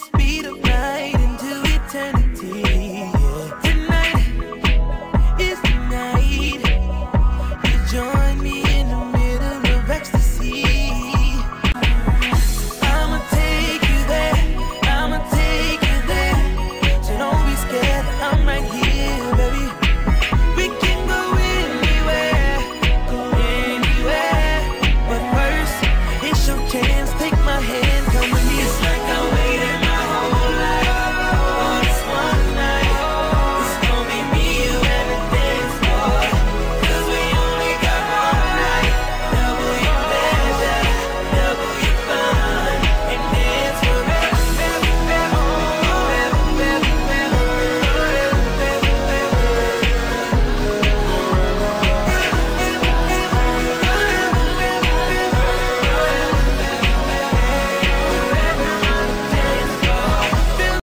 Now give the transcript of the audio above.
the speed of light